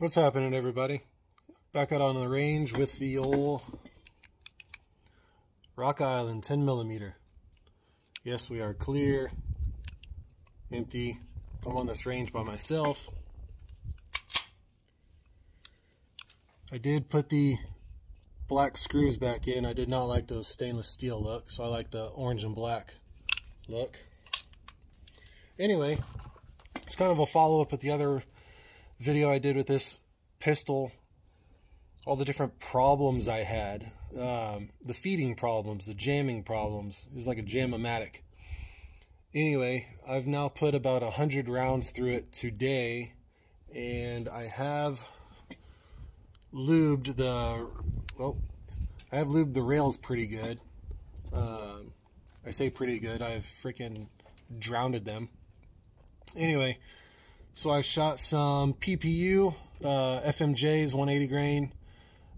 What's happening, everybody? Back out on the range with the old Rock Island 10 millimeter. Yes, we are clear, empty. I'm on this range by myself. I did put the black screws back in. I did not like those stainless steel look, so I like the orange and black look. Anyway, it's kind of a follow-up with the other video I did with this pistol, all the different problems I had, um, the feeding problems, the jamming problems. It was like a jam-o-matic. Anyway, I've now put about a hundred rounds through it today, and I have lubed the well, I have lubed the rails pretty good. Um, I say pretty good. I've freaking drowned them. Anyway, so I shot some PPU, uh, FMJs, 180 grain.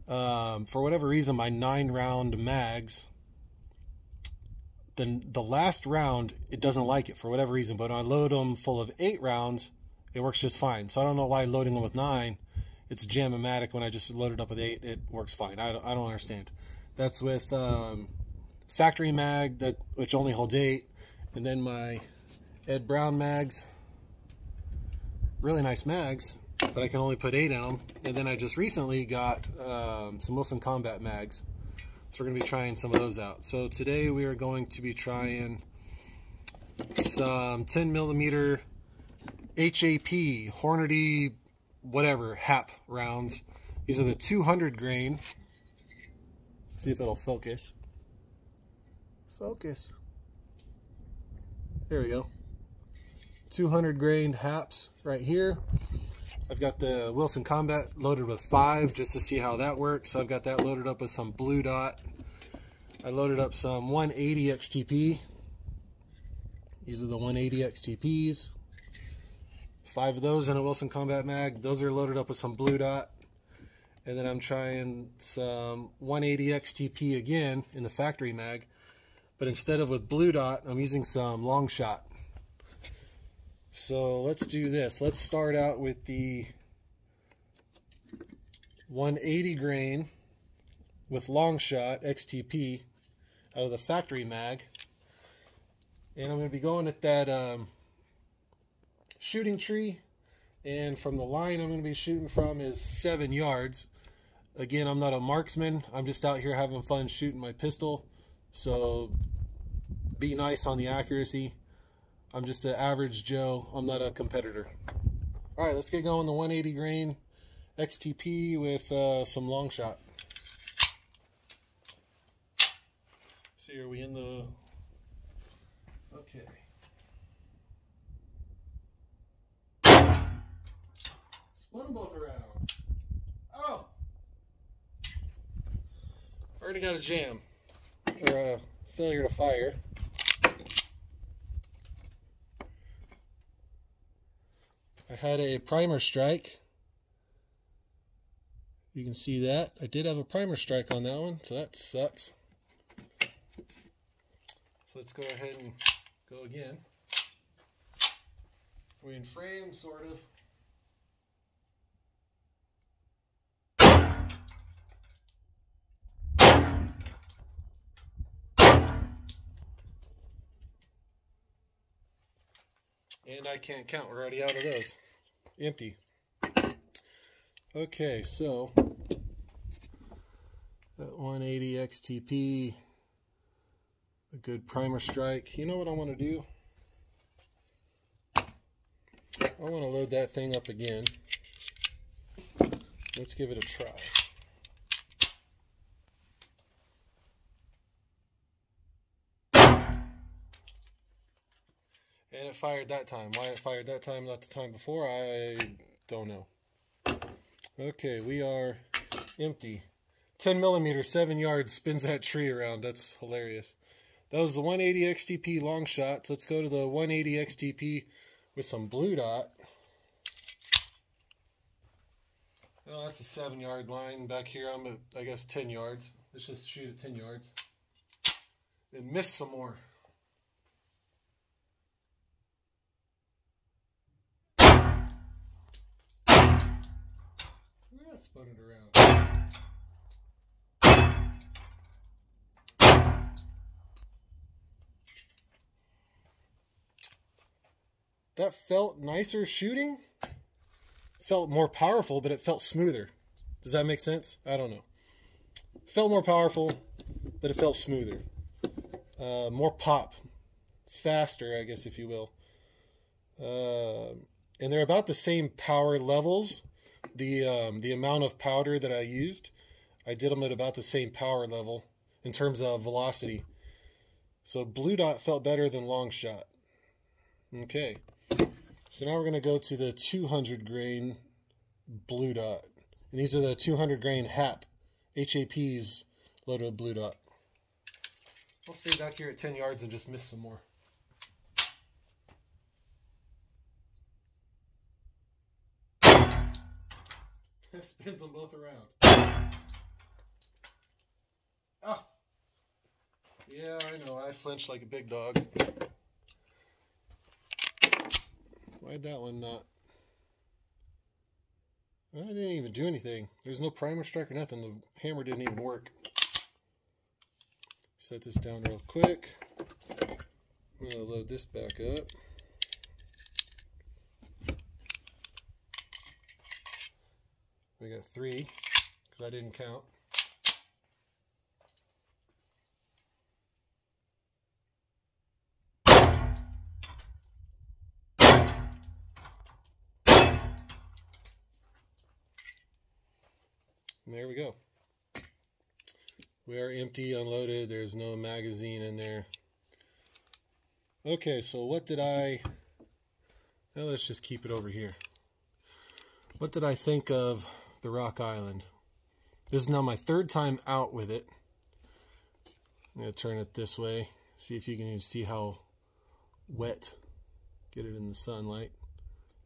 Um, for whatever reason, my nine round mags, then the last round, it doesn't like it for whatever reason. But when I load them full of eight rounds, it works just fine. So I don't know why loading them with nine, it's jam-o-matic. When I just load it up with eight, it works fine. I don't, I don't understand. That's with um, factory mag, that which only holds eight. And then my Ed Brown mags, really nice mags, but I can only put eight in them. And then I just recently got um, some Wilson Combat mags. So we're going to be trying some of those out. So today we are going to be trying some 10 millimeter HAP, Hornady, whatever, HAP rounds. These are the 200 grain. See if it'll focus. Focus. There we go. 200 grain haps right here. I've got the Wilson Combat loaded with five just to see how that works. So I've got that loaded up with some Blue Dot. I loaded up some 180 XTP. These are the 180 XTPs. Five of those in a Wilson Combat mag. Those are loaded up with some Blue Dot. And then I'm trying some 180 XTP again in the factory mag. But instead of with Blue Dot, I'm using some Long Shot. So let's do this. Let's start out with the 180 grain with long shot XTP out of the factory mag. And I'm going to be going at that um, shooting tree. And from the line I'm going to be shooting from is seven yards. Again, I'm not a marksman. I'm just out here having fun shooting my pistol. So be nice on the accuracy. I'm just an average Joe. I'm not a competitor. All right, let's get going the 180 grain XTP with uh, some long shot. See, are we in the... Okay. Split them both around. Oh! Already got a jam. Or a failure to fire. I had a primer strike. You can see that. I did have a primer strike on that one, so that sucks. So let's go ahead and go again. We in frame, sort of. And I can't count. We're already out of those. Empty. Okay, so that 180 XTP, a good primer strike. You know what I want to do? I want to load that thing up again. Let's give it a try. And it fired that time. Why it fired that time, not the time before, I don't know. Okay, we are empty. 10 millimeter, 7 yards, spins that tree around. That's hilarious. That was the 180 XTP long shots. Let's go to the 180 XTP with some blue dot. Oh, that's a 7 yard line. Back here, I'm at, I guess, 10 yards. Let's just shoot at 10 yards. And miss some more. Spun it around. That felt nicer shooting. Felt more powerful, but it felt smoother. Does that make sense? I don't know. Felt more powerful, but it felt smoother. Uh, more pop. Faster, I guess, if you will. Uh, and they're about the same power levels. The um, the amount of powder that I used, I did them at about the same power level in terms of velocity. So blue dot felt better than long shot. Okay, so now we're going to go to the 200 grain blue dot. And these are the 200 grain HAP, HAPs loaded with blue dot. I'll stay back here at 10 yards and just miss some more. spins them both around. Ah! Yeah, I know, I flinched like a big dog. Why'd that one not? I didn't even do anything. There's no primer strike or nothing. The hammer didn't even work. Set this down real quick. I'm going to load this back up. We got three, because I didn't count. And there we go. We are empty, unloaded. There's no magazine in there. Okay, so what did I... Now let's just keep it over here. What did I think of the Rock Island? This is now my third time out with it. I'm going to turn it this way. See if you can even see how wet. Get it in the sunlight.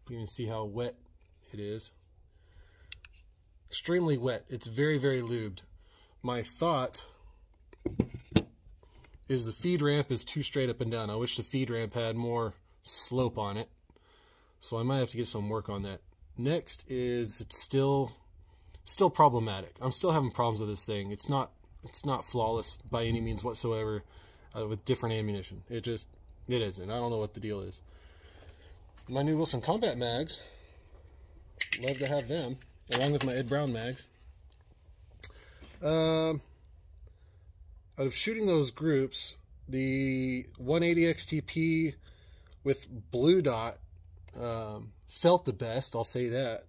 You can see how wet it is extremely wet. It's very, very lubed. My thought is the feed ramp is too straight up and down. I wish the feed ramp had more slope on it. So I might have to get some work on that. Next is it's still still problematic. I'm still having problems with this thing. It's not it's not flawless by any means whatsoever uh, with different ammunition. It just it isn't. I don't know what the deal is. My new Wilson Combat mags. Love to have them along with my Ed Brown mags. Um, out of shooting those groups, the 180 XTP with blue dot um, felt the best, I'll say that.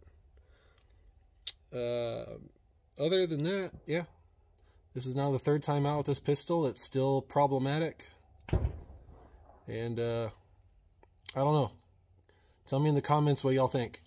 Uh, other than that, yeah, this is now the third time out with this pistol. It's still problematic. And uh, I don't know. Tell me in the comments what y'all think.